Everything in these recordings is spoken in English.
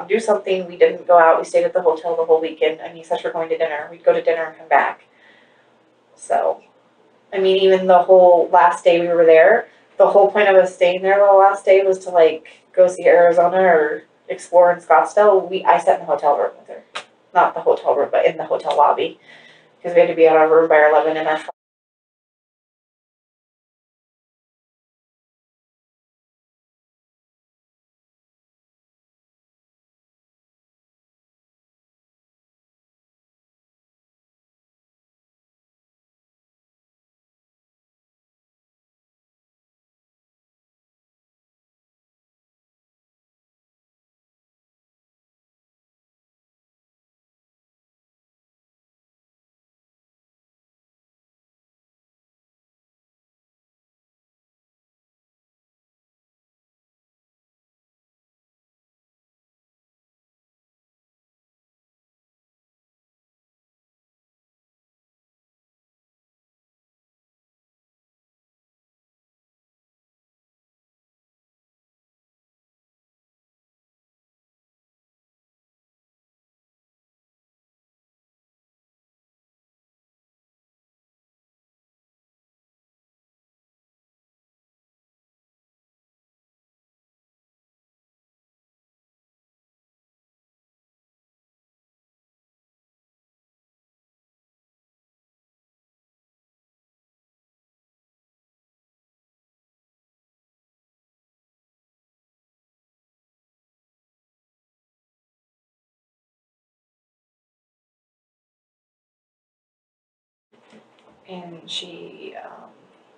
and do something. We didn't go out. We stayed at the hotel the whole weekend. I mean, such we're going to dinner. We'd go to dinner and come back. So, I mean, even the whole last day we were there, the whole point of us staying there the last day was to like go see Arizona or explore in Scottsdale. We I sat in the hotel room with her, not the hotel room, but in the hotel lobby because we had to be out of our room by eleven in our and she um,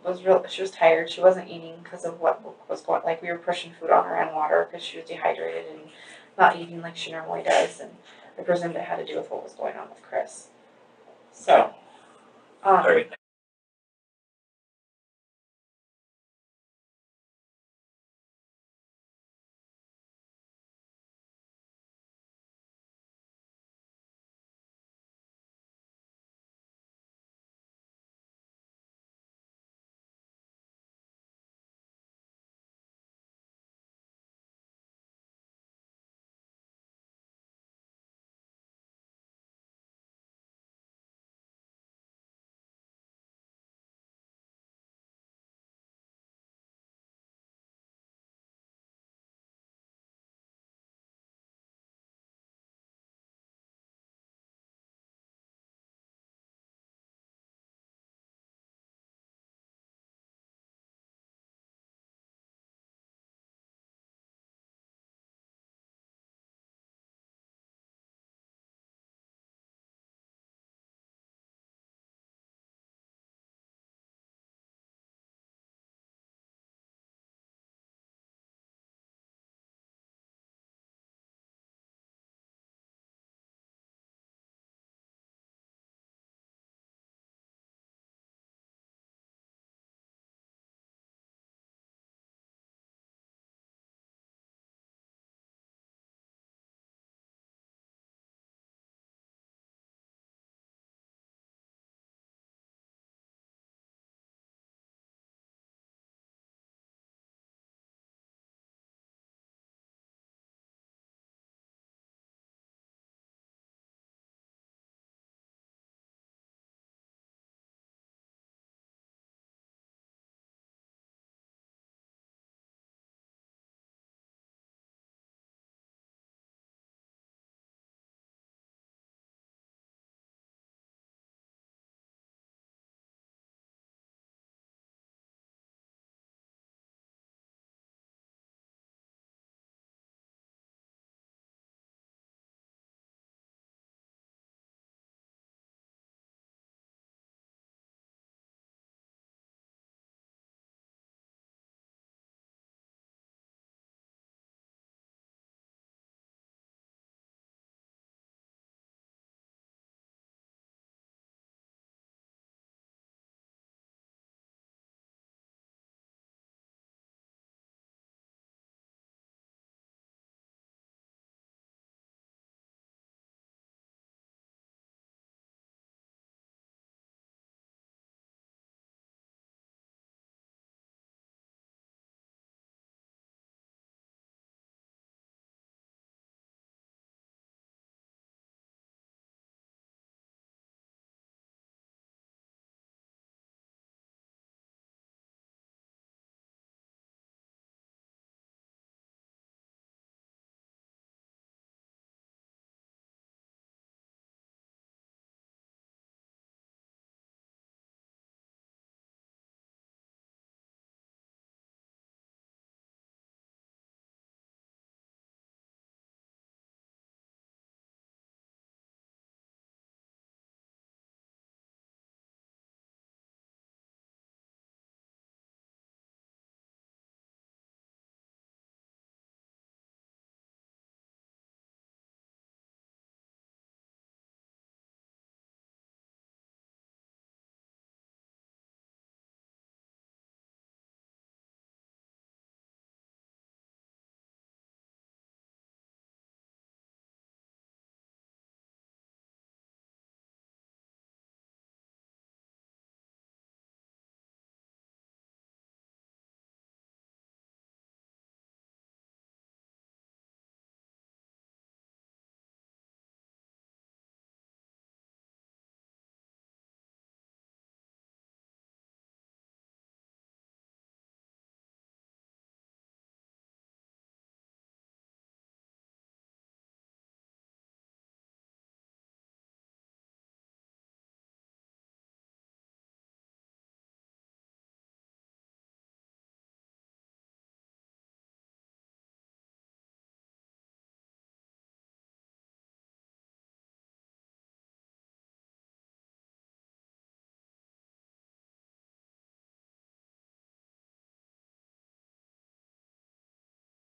was real. She was tired. She wasn't eating because of what was going. Like we were pushing food on her and water because she was dehydrated and not eating like she normally does. And I presumed it had to do with what was going on with Chris. So, um, Sorry,